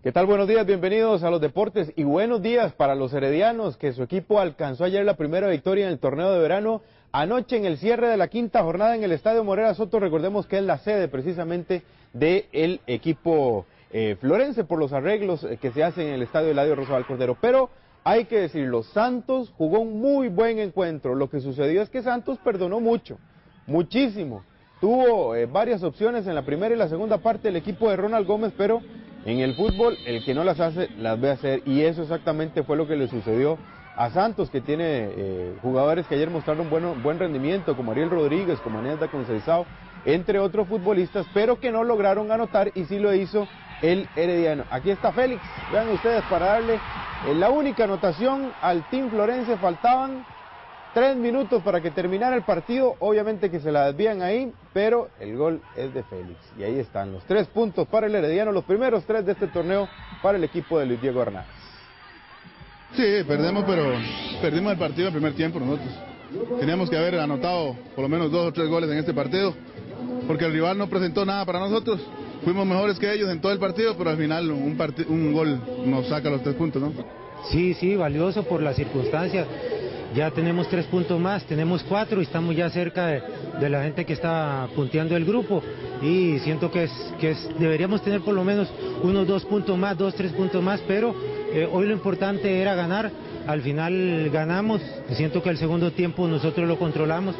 ¿Qué tal? Buenos días, bienvenidos a los deportes y buenos días para los heredianos que su equipo alcanzó ayer la primera victoria en el torneo de verano. Anoche en el cierre de la quinta jornada en el Estadio Morera Soto, recordemos que es la sede precisamente del equipo eh, florense por los arreglos eh, que se hacen en el Estadio Eladio Rosal Cordero. Pero hay que decirlo, Santos jugó un muy buen encuentro. Lo que sucedió es que Santos perdonó mucho, muchísimo. Tuvo eh, varias opciones en la primera y la segunda parte del equipo de Ronald Gómez, pero en el fútbol, el que no las hace, las ve hacer. Y eso exactamente fue lo que le sucedió a Santos, que tiene eh, jugadores que ayer mostraron bueno, buen rendimiento, como Ariel Rodríguez, como Aneta Conceição, entre otros futbolistas, pero que no lograron anotar y sí lo hizo el Herediano. Aquí está Félix, vean ustedes, para darle eh, la única anotación al Team Florense, faltaban Tres minutos para que terminara el partido, obviamente que se la desvían ahí, pero el gol es de Félix. Y ahí están los tres puntos para el Herediano, los primeros tres de este torneo para el equipo de Luis Diego Hernández. Sí, perdemos, pero perdimos el partido en primer tiempo nosotros. Teníamos que haber anotado por lo menos dos o tres goles en este partido, porque el rival no presentó nada para nosotros. Fuimos mejores que ellos en todo el partido, pero al final un, un gol nos saca los tres puntos, ¿no? Sí, sí, valioso por las circunstancias ya tenemos tres puntos más, tenemos cuatro y estamos ya cerca de, la gente que está punteando el grupo. Y siento que, es, que deberíamos tener por lo menos unos dos puntos más, dos, tres puntos más, pero eh, hoy lo importante era ganar, al final ganamos, siento que el segundo tiempo nosotros lo controlamos.